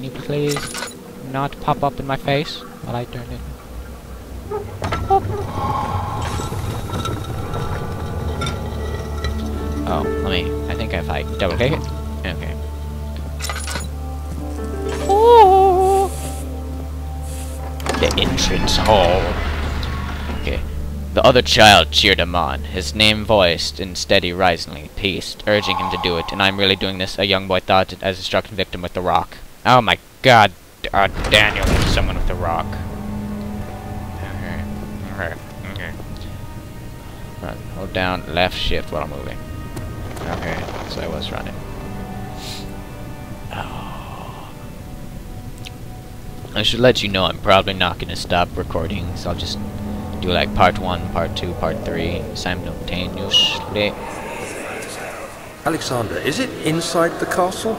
Can you please not pop up in my face while I turn it? Oh, let me. I think if I double click it. Okay. Oh! The entrance hall. Okay. The other child cheered him on, his name voiced in steady, risingly paced, urging him to do it. And I'm really doing this, a young boy thought, as he struck victim with the rock. Oh my god, uh, Daniel, someone with the rock. Okay, okay, okay. Hold down left shift while I'm moving. Okay, so I was running. Oh. I should let you know I'm probably not going to stop recording, so I'll just do like part 1, part 2, part 3 simultaneously. Alexander, is it inside the castle?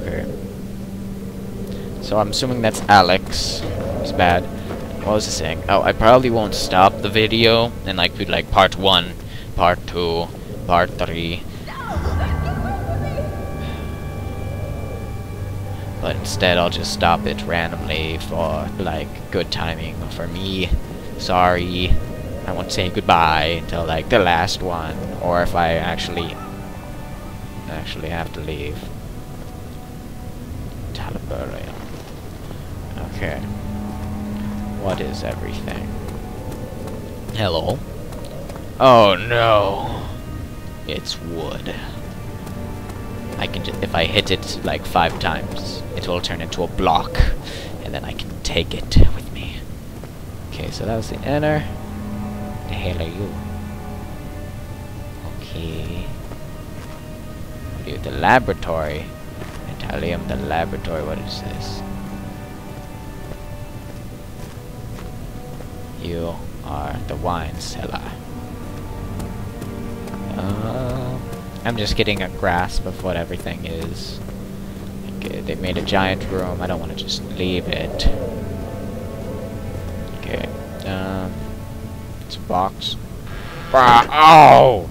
Okay. So I'm assuming that's Alex. He's bad. What was I saying? Oh, I probably won't stop the video and like do like part one, part two, part three. But instead I'll just stop it randomly for like good timing for me. Sorry. I won't say goodbye until like the last one. Or if I actually actually have to leave. Taliburium. Okay. What is everything? Hello? Oh no! It's wood. I can just, if I hit it like five times, it will turn into a block, and then I can take it with me. Okay, so that was the inner. The hell are you? Okay. You? The laboratory. Italium, the laboratory. What is this? You are the wine cellar. Uh, I'm just getting a grasp of what everything is. Okay, they made a giant room. I don't want to just leave it. Okay. Um, it's a box. Oh!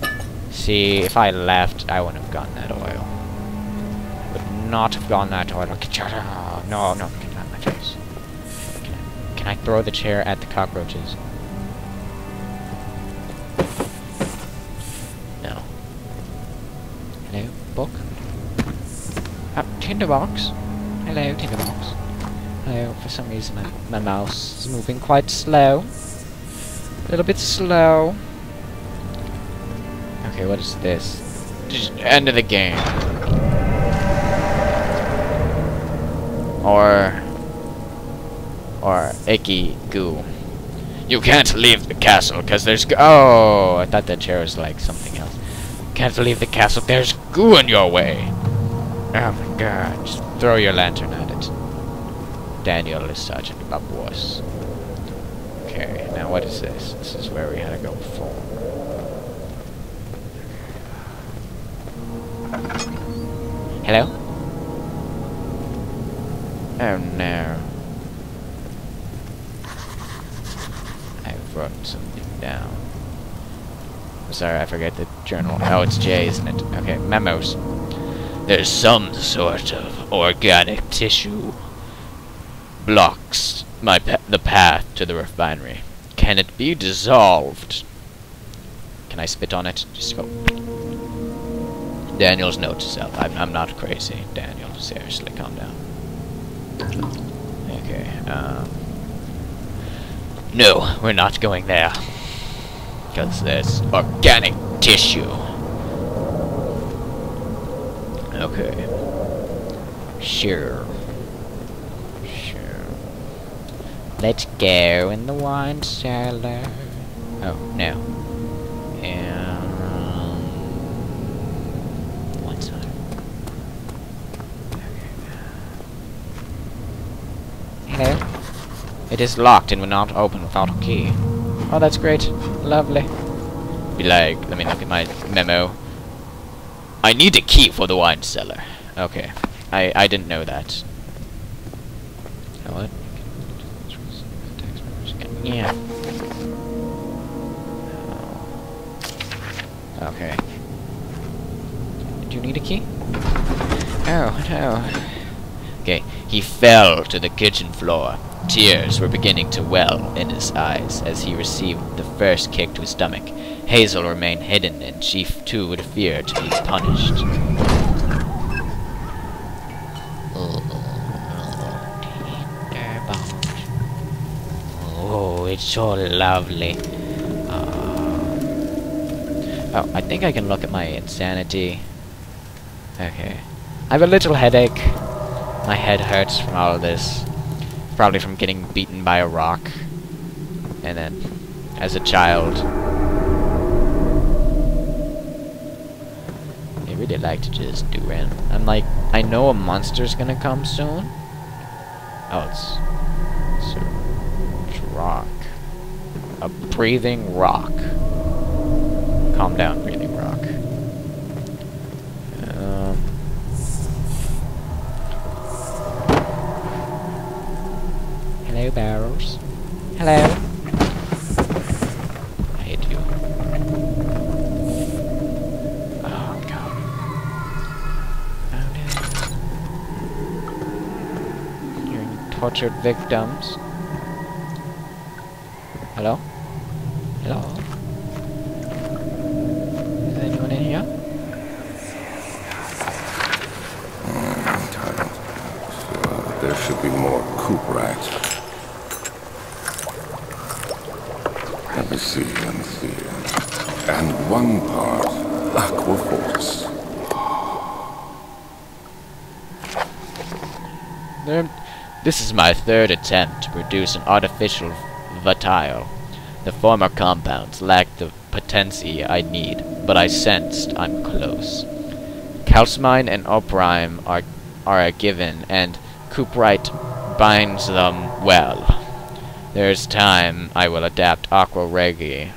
See, if I left, I wouldn't have gotten that. I would not have gotten that oil. Oh, uh, no, no, out my face. Can I, can I throw the chair at the cockroaches? No. Hello, book? Oh, tinderbox. Hello, tinderbox. Hello, for some reason my, my mouse is moving quite slow. A little bit slow. Okay, what is this? Just end of the game. Or... Or icky goo. You can't leave the castle, because there's Oh, I thought that chair was like something else. Can't leave the castle, there's goo in your way. Oh my god, just throw your lantern at it. Daniel is Sergeant Babwas. Okay, now what is this? This is where we had to go before. Hello? Oh no. I've written something down. Sorry, I forget the journal. Oh, it's J, isn't it? Okay, memos. There's some sort of organic tissue blocks my pa the path to the refinery. Can it be dissolved? Can I spit on it? Just go. Daniel's note to self. I'm, I'm not crazy. Daniel, seriously, calm down. Okay, um... No, we're not going there. Because there's organic tissue. Okay. Sure. Sure. Let's go in the wine cellar. Oh, no. It is locked and will not open without a key. Oh, that's great. Lovely. Be like, let me look at my memo. I need a key for the wine cellar. Okay. I, I didn't know that. What? Yeah. Okay. Do you need a key? Oh, no. Okay, he fell to the kitchen floor. Tears were beginning to well in his eyes as he received the first kick to his stomach. Hazel remained hidden, and she too would fear to be punished. Oh, it's so lovely. Uh, oh, I think I can look at my insanity. Okay. I have a little headache. My head hurts from all of this. Probably from getting beaten by a rock. And then, as a child, I really like to just do random. I'm like, I know a monster's gonna come soon. Oh, it's, it's, a, rock. A breathing rock. Calm down, breathing rock. Um, hello, barrels. Hello. I hate you. Oh god. Oh no. You're tortured victims. Hello? Hello? Is anyone in here? Uh, there should be more coop rats. Let me see, let me see. And one part There- This is my third attempt to produce an artificial vitriol. The former compounds lack the potency I need, but I sensed I'm close. Calamine and orpiment are are a given, and cuprite binds them well. There's time I will adapt Aqua Regia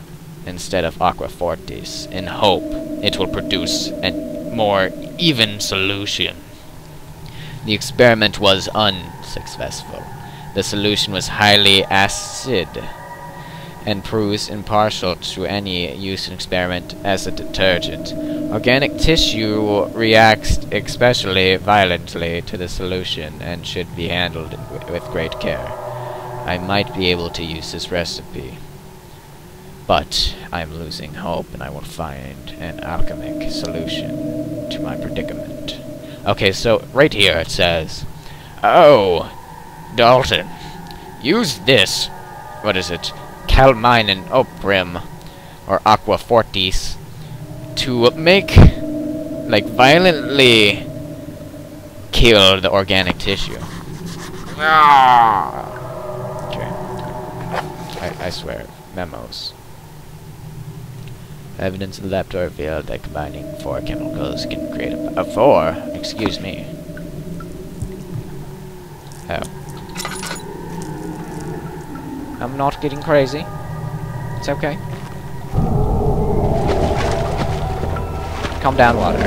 instead of Aqua Fortis, in hope it will produce a more even solution. The experiment was unsuccessful. The solution was highly acid and proves impartial to any use in experiment as a detergent. Organic tissue reacts especially violently to the solution and should be handled with great care. I might be able to use this recipe. But I'm losing hope and I will find an alchemic solution to my predicament. Okay, so right here it says, Oh, Dalton, use this. What is it? Calmine and Oprim, or Aqua Fortis, to make, like, violently kill the organic tissue. Ah! Okay. I, I swear. Memos. Evidence in the laboratory revealed that combining four chemicals can create a, four. Excuse me. Oh. I'm not getting crazy. It's okay. Calm down, water.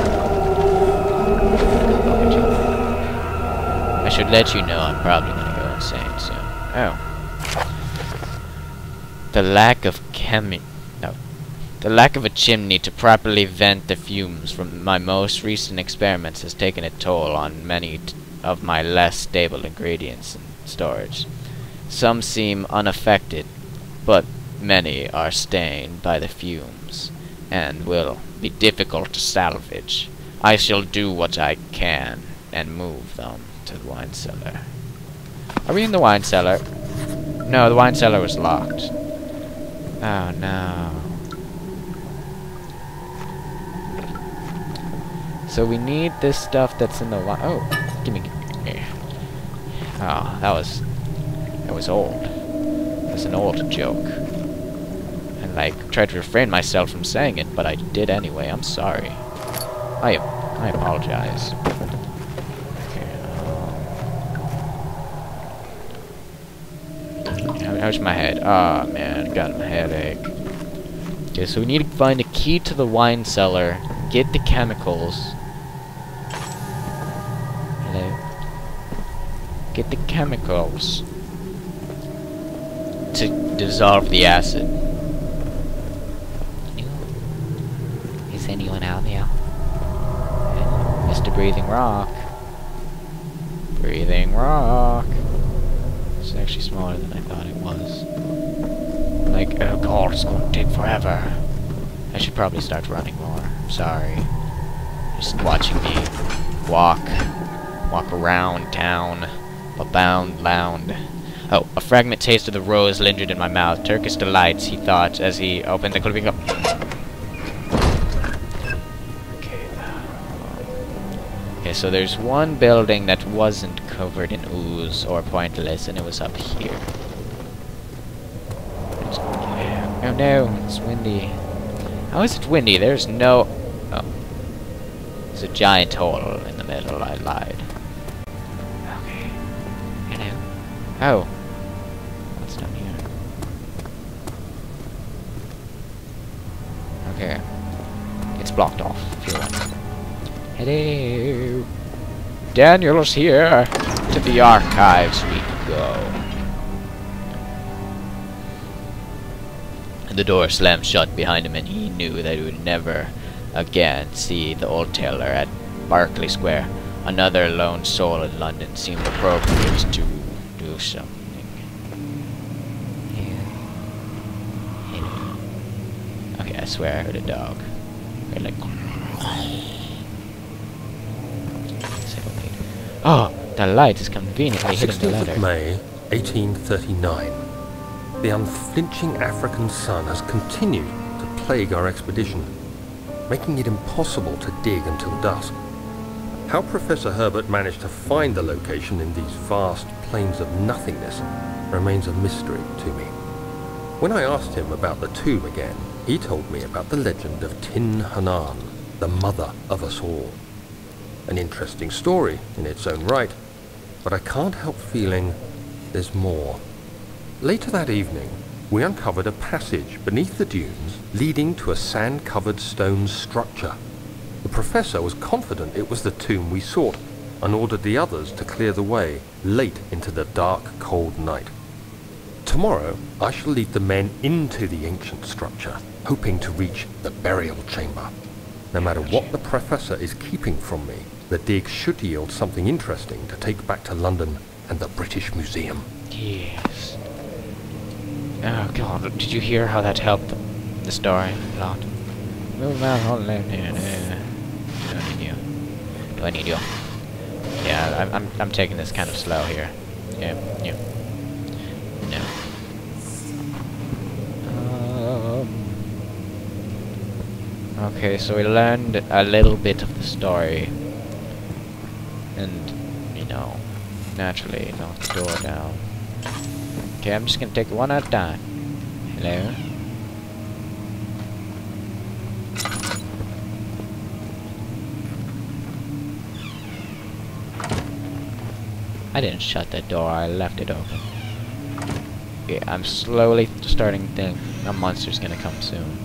I should let you know I'm probably gonna go insane soon. Oh. The lack of chemi-. The lack of a chimney to properly vent the fumes from my most recent experiments has taken a toll on many of my less stable ingredients in storage. Some seem unaffected, but many are stained by the fumes, and will be difficult to salvage. I shall do what I can, and move them to the wine cellar. Are we in the wine cellar? No, the wine cellar was locked. Oh no. So we need this stuff that's in the wine. Oh, gimme. Oh, that was that was old. That's an old joke. And like tried to refrain myself from saying it, but I did anyway. I'm sorry. I I apologize. Okay, um, how's my head? Ah, man, got a headache. Okay, so we need to find a key to the wine cellar, get the chemicals. Hello? Get the chemicals to dissolve the acid. Is anyone out there? Mr. Breathing Rock. Breathing Rock. It's actually smaller than I thought it was. Like, oh god, it's gonna take forever. I should probably start running more. Sorry. Just watching me walk, walk around town, abound, lound. Oh, a fragment taste of the rose lingered in my mouth. Turkish delights, he thought, as he opened the clipping up. Okay. Uh, okay, so there's one building that wasn't covered in ooze or pointless, and it was up here. Oh no, it's windy. How is it windy? There's no... Oh. There's a giant hole in the middle, I lied. Oh. What's down here? Okay. It's blocked off, if you want. Hello. Daniel's here. To the archives we go. The door slammed shut behind him, and he knew that he would never again see the old tailor at Berkeley Square. Another lone soul in London seemed appropriate to do something. Okay, I swear I heard a dog. Heard like. Oh, the light is conveniently hidden the 16th of May, 1839. The unflinching African sun has continued to plague our expedition, making it impossible to dig until dusk. How Professor Herbert managed to find the location in these vast plains of nothingness remains a mystery to me. When I asked him about the tomb again, he told me about the legend of Tin Hinan, the mother of us all. An interesting story in its own right, but I can't help feeling there's more. Later that evening, we uncovered a passage beneath the dunes leading to a sand-covered stone structure. The professor was confident it was the tomb we sought and ordered the others to clear the way late into the dark, cold night. Tomorrow, I shall lead the men into the ancient structure, hoping to reach the burial chamber. No matter what the professor is keeping from me, the dig should yield something interesting to take back to London and the British Museum. Yes. Oh god, did you hear how that helped the story a lot? Move out, hold uh, Do I need you? Do I need you? Yeah, I'm, I'm, I'm taking this kind of slow here. Yeah, yeah. No. Um, okay, so we learned a little bit of the story. And, you know, naturally knock the door down. Okay, I'm just gonna take one at a time. Hello? I didn't shut that door, I left it open. Okay, I'm slowly starting to think a monster's gonna come soon.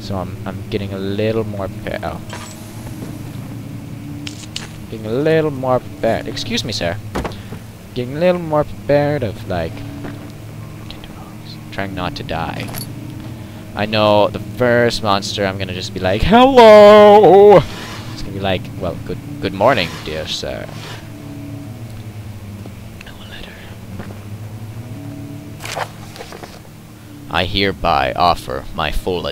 So I'm I'm getting a little more prepared. Oh. Getting a little more prepared. Excuse me, sir. Getting a little more prepared of like trying not to die. I know the first monster I'm gonna just be like, Hello It's gonna be like, well, good good morning, dear sir. No letter. I hereby offer my full